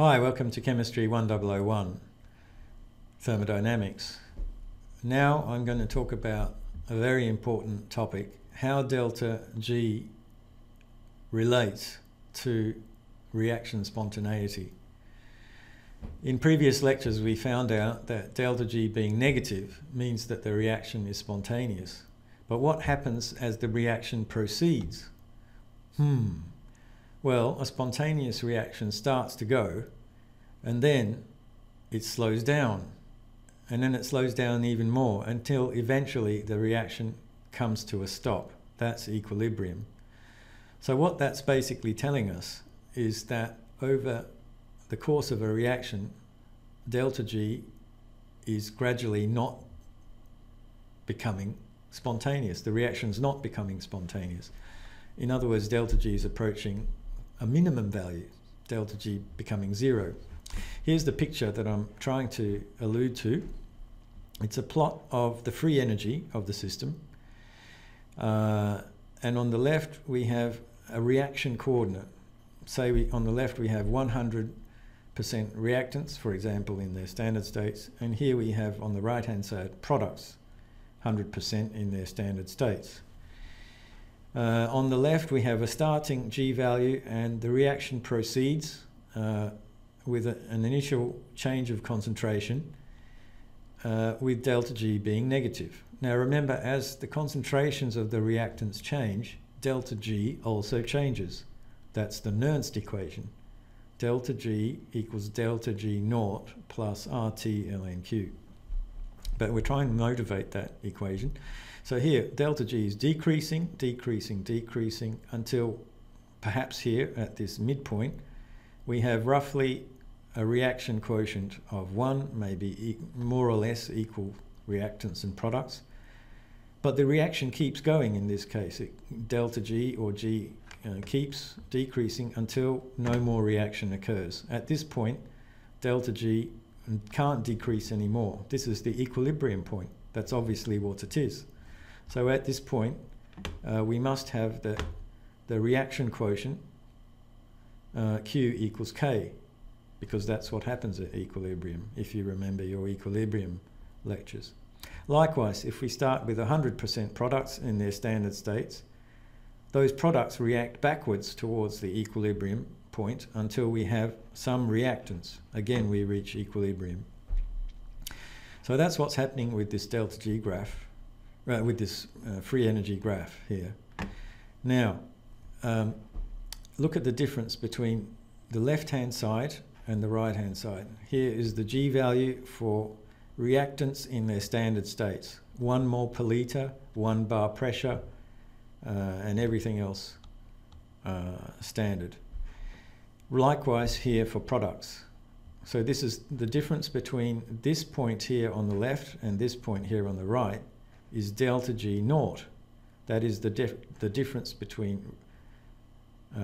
Hi, welcome to Chemistry 1001, Thermodynamics. Now I'm going to talk about a very important topic, how delta G relates to reaction spontaneity. In previous lectures we found out that delta G being negative means that the reaction is spontaneous. But what happens as the reaction proceeds? Hmm, well, a spontaneous reaction starts to go and then it slows down. And then it slows down even more until eventually the reaction comes to a stop. That's equilibrium. So, what that's basically telling us is that over the course of a reaction, delta G is gradually not becoming spontaneous. The reaction's not becoming spontaneous. In other words, delta G is approaching a minimum value, delta G becoming zero. Here's the picture that I'm trying to allude to. It's a plot of the free energy of the system. Uh, and on the left, we have a reaction coordinate. Say we, on the left, we have 100% reactants, for example, in their standard states. And here we have, on the right-hand side, products, 100% in their standard states. Uh, on the left, we have a starting G value, and the reaction proceeds uh, with a, an initial change of concentration, uh, with delta G being negative. Now remember, as the concentrations of the reactants change, delta G also changes. That's the Nernst equation. Delta G equals delta G naught plus RT ln Q. But we're trying to motivate that equation. So here, delta G is decreasing, decreasing, decreasing until perhaps here at this midpoint, we have roughly a reaction quotient of 1, maybe more or less equal reactants and products. But the reaction keeps going in this case. It, delta G or G uh, keeps decreasing until no more reaction occurs. At this point, delta G can't decrease anymore. This is the equilibrium point. That's obviously what it is. So at this point, uh, we must have the, the reaction quotient uh, Q equals K, because that's what happens at equilibrium, if you remember your equilibrium lectures. Likewise, if we start with 100% products in their standard states, those products react backwards towards the equilibrium point until we have some reactants. Again, we reach equilibrium. So that's what's happening with this delta G graph uh, with this uh, free energy graph here. Now, um, look at the difference between the left-hand side and the right-hand side. Here is the G value for reactants in their standard states. One mole per litre, one bar pressure, uh, and everything else uh, standard. Likewise here for products. So this is the difference between this point here on the left and this point here on the right is delta G naught. That is the, dif the difference between uh,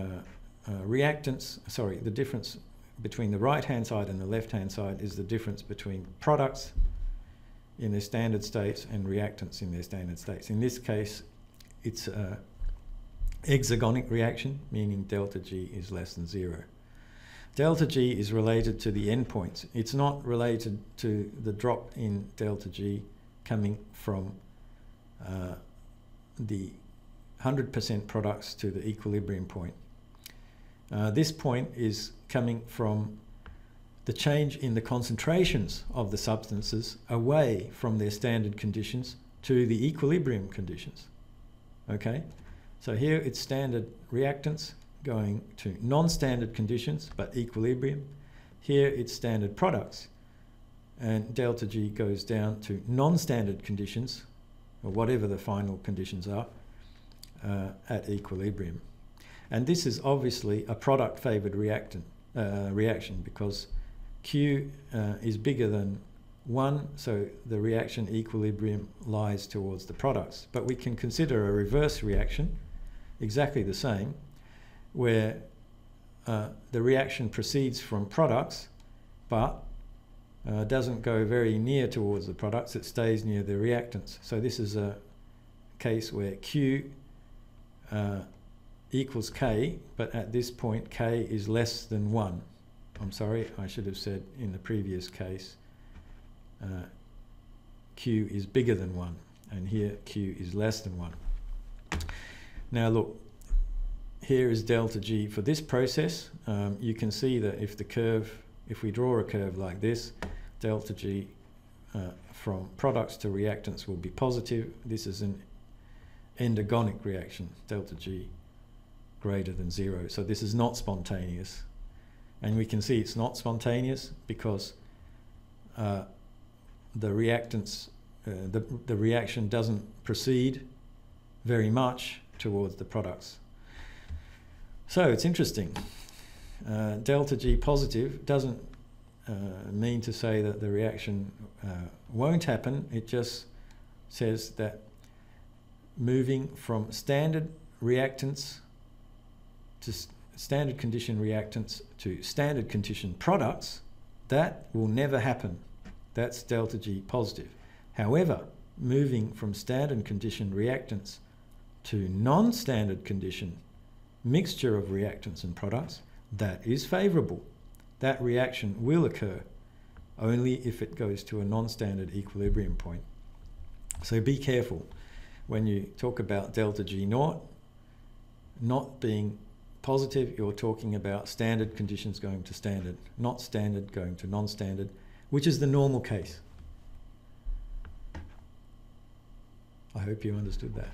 uh, reactants, sorry, the difference between the right-hand side and the left-hand side is the difference between products in their standard states and reactants in their standard states. In this case, it's a exergonic reaction, meaning delta G is less than zero. Delta G is related to the endpoints. It's not related to the drop in delta G coming from uh, the 100% products to the equilibrium point. Uh, this point is coming from the change in the concentrations of the substances away from their standard conditions to the equilibrium conditions. Okay, so here it's standard reactants going to non-standard conditions but equilibrium. Here it's standard products and delta G goes down to non-standard conditions or whatever the final conditions are, uh, at equilibrium. And this is obviously a product favoured reactant, uh, reaction because Q uh, is bigger than 1, so the reaction equilibrium lies towards the products. But we can consider a reverse reaction, exactly the same, where uh, the reaction proceeds from products, but uh, doesn't go very near towards the products, it stays near the reactants. So this is a case where Q uh, equals K, but at this point K is less than 1. I'm sorry, I should have said in the previous case, uh, Q is bigger than 1, and here Q is less than 1. Now look, here is delta G for this process. Um, you can see that if the curve, if we draw a curve like this, delta G uh, from products to reactants will be positive. This is an endergonic reaction, delta G greater than zero. So this is not spontaneous. And we can see it's not spontaneous because uh, the reactants, uh, the, the reaction doesn't proceed very much towards the products. So it's interesting. Uh, delta G positive doesn't uh, mean to say that the reaction uh, won't happen. It just says that moving from standard reactants to standard condition reactants to standard condition products, that will never happen. That's delta G positive. However, moving from standard condition reactants to non-standard condition mixture of reactants and products, that is favourable. That reaction will occur only if it goes to a non-standard equilibrium point. So be careful when you talk about delta G naught not being positive, you're talking about standard conditions going to standard, not standard going to non-standard, which is the normal case. I hope you understood that.